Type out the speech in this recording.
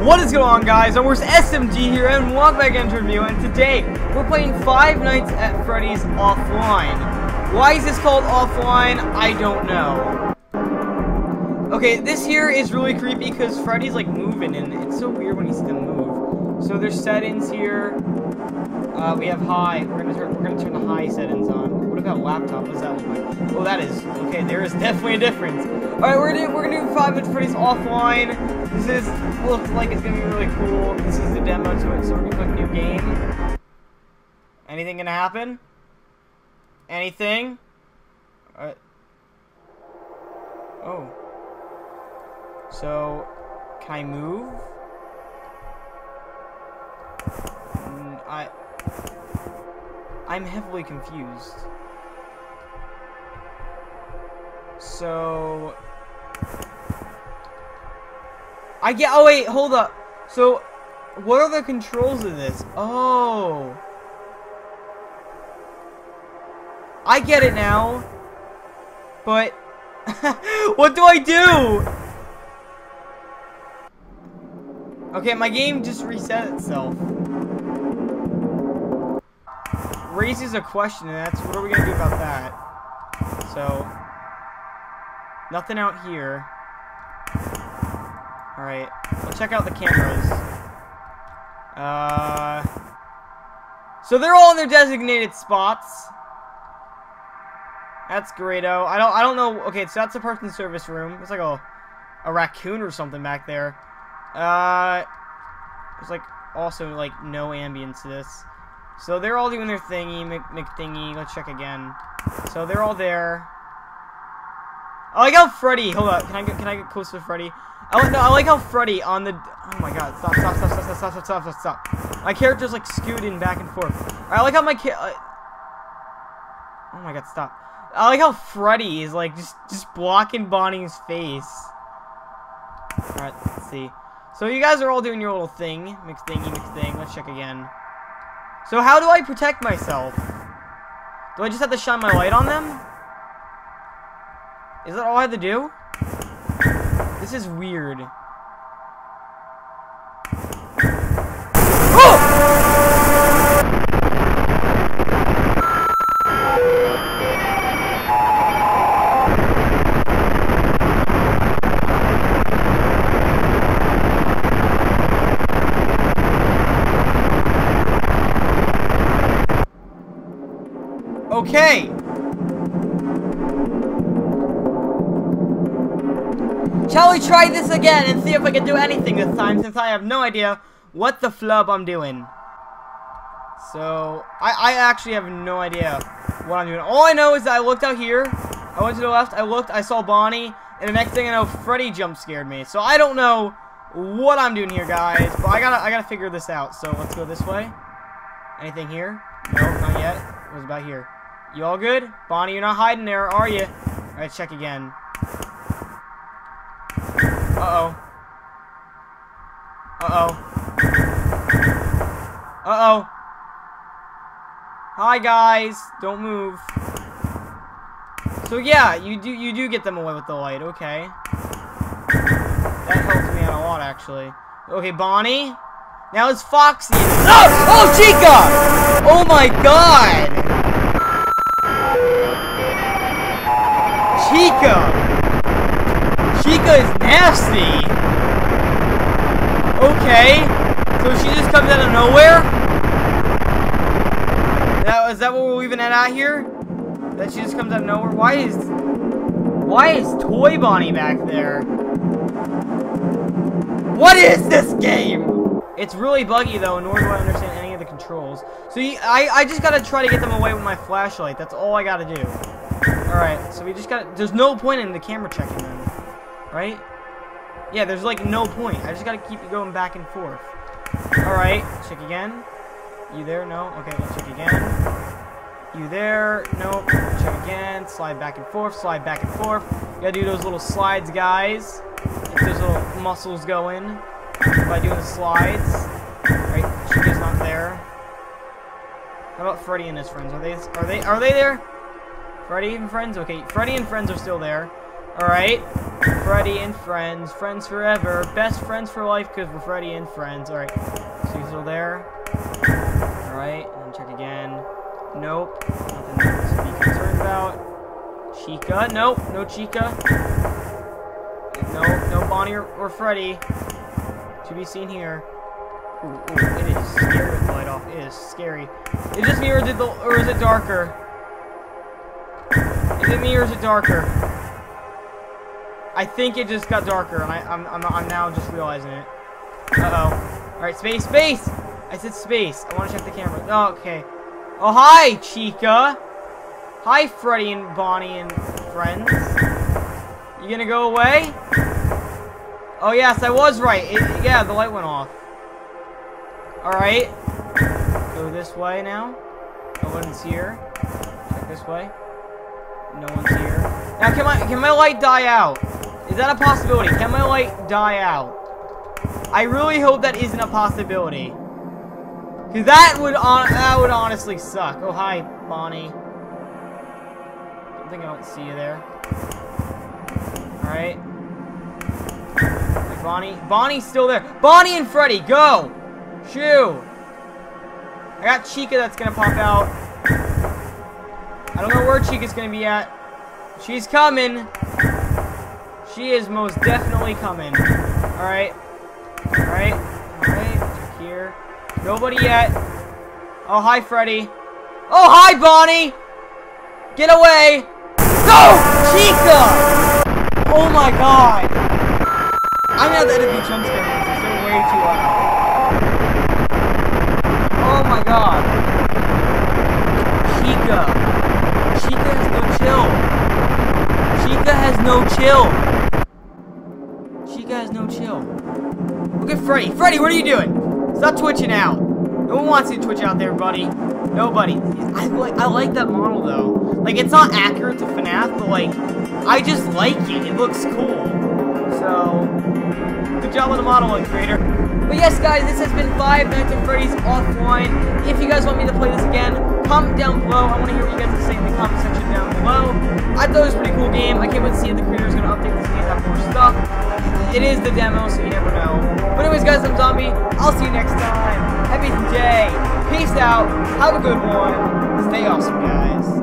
What is going on guys? I'm Worst SMG here and welcome back into review and today we're playing Five Nights at Freddy's Offline. Why is this called Offline? I don't know. Okay, this here is really creepy because Freddy's like moving and it's so weird when he's to move. So there's settings here. Uh, we have high. We're gonna we're gonna turn the high settings on. What about laptop? What does that look like? Oh that is okay, there is definitely a difference. Alright, we're gonna we're gonna do Five Nights at Freddy's Offline. This is looks like it's gonna be really cool. This is the demo to it, so we're gonna click new game. Anything gonna happen? Anything? Uh, oh. So, can I move? Mm, I... I'm heavily confused. So... I get. Oh wait, hold up. So, what are the controls of this? Oh, I get it now. But what do I do? Okay, my game just reset itself. Raises a question, and that's what are we gonna do about that? So, nothing out here. Alright, let's check out the cameras. Uh, so they're all in their designated spots. That's greato. I don't I don't know. Okay, so that's a person service room. It's like a a raccoon or something back there. Uh, there's like also like no ambience to this. So they're all doing their thingy, McThingy. Let's check again. So they're all there. I like how Freddy. Hold up. Can I get can I get close to Freddy? I no, I like how Freddy on the. Oh my God! Stop! Stop! Stop! Stop! Stop! Stop! Stop! Stop! Stop! My character's like scooting back and forth. I like how my kid. Uh, oh my God! Stop! I like how Freddy is like just just blocking Bonnie's face. All right, let's see. So you guys are all doing your little thing, mix thingy, mix thing. Let's check again. So how do I protect myself? Do I just have to shine my light on them? Is that all I have to do? This is weird. Oh! Okay. Shall we try this again and see if I can do anything this time since I have no idea what the flub I'm doing. So, I, I actually have no idea what I'm doing. All I know is that I looked out here, I went to the left, I looked, I saw Bonnie, and the next thing I know, Freddy jump scared me. So I don't know what I'm doing here, guys, but I gotta, I gotta figure this out. So let's go this way. Anything here? No, not yet. It was about here. You all good? Bonnie, you're not hiding there, are you? Alright, check again. Uh-oh. Uh-oh. Uh-oh. Hi, guys. Don't move. So, yeah, you do you do get them away with the light. Okay. That helps me out a lot, actually. Okay, Bonnie. Now it's Foxy. Oh! Oh, Chica! Oh, my God! Chica! Chica is nasty. Okay. So she just comes out of nowhere? That, is that what we're leaving it at here? That she just comes out of nowhere? Why is... Why is Toy Bonnie back there? What is this game? It's really buggy though, nor do I understand any of the controls. So you, I, I just gotta try to get them away with my flashlight. That's all I gotta do. Alright, so we just gotta... There's no point in the camera checking right? Yeah, there's like no point. I just gotta keep going back and forth. Alright, check again. You there? No? Okay, check again. You there? Nope. Check again. Slide back and forth, slide back and forth. You gotta do those little slides, guys. Get those little muscles going by doing the slides. Right, Chica's not there. How about Freddy and his friends? Are they are they are they there? Freddy and friends? Okay, Freddy and friends are still there. Alright. Freddy and friends. Friends forever. Best friends for life because we're Freddy and friends. Alright. Still there. Alright. And then check again. Nope. Nothing to be concerned about. Chica. Nope. No Chica. No, no Bonnie or, or Freddy. To be seen here. Ooh, ooh, it is scary with the light off. It is scary. Is just me or it, the, or is it darker? Is it me or is it darker? I think it just got darker, and I, I'm, I'm, I'm now just realizing it. Uh-oh. Alright, space, space! I said space. I want to check the camera. Oh, okay. Oh, hi, Chica! Hi, Freddy and Bonnie and friends. You gonna go away? Oh, yes, I was right. It, yeah, the light went off. Alright. Go this way now. No one's here. Check this way. No one's here. Now, can my, can my light die out? Is that a possibility? Can my light die out? I really hope that isn't a possibility. Cause that would on that would honestly suck. Oh hi, Bonnie. Don't think I don't see you there. Alright. Bonnie. Bonnie's still there. Bonnie and Freddy, go! Shoo! I got Chica that's gonna pop out. I don't know where Chica's gonna be at. She's coming. She is most definitely coming. Alright. Alright. Alright. Here. Nobody yet. Oh, hi, Freddy. Oh, hi, Bonnie! Get away! Go! Chica! Oh my god! I'm gonna have to jump scares because they're way too loud. Oh my god. Chica. Chica has no chill. Chica has no chill. No chill. Look at Freddy. Freddy, what are you doing? Stop twitching out. No one wants you to twitch out there, buddy. Nobody. I like I like that model though. Like it's not accurate to FNAF, but like I just like it. It looks cool. So good job on the model creator. But yes, guys, this has been Five Nights at Freddy's Offline. If you guys want me to play this again, comment down below. I want to hear what you guys have to say in the comment section down below. I thought it was a pretty cool game. I can't It is the demo, so you never know. But anyways, guys, I'm Zombie. I'll see you next time. Happy day. Peace out. Have a good one. Stay awesome, guys.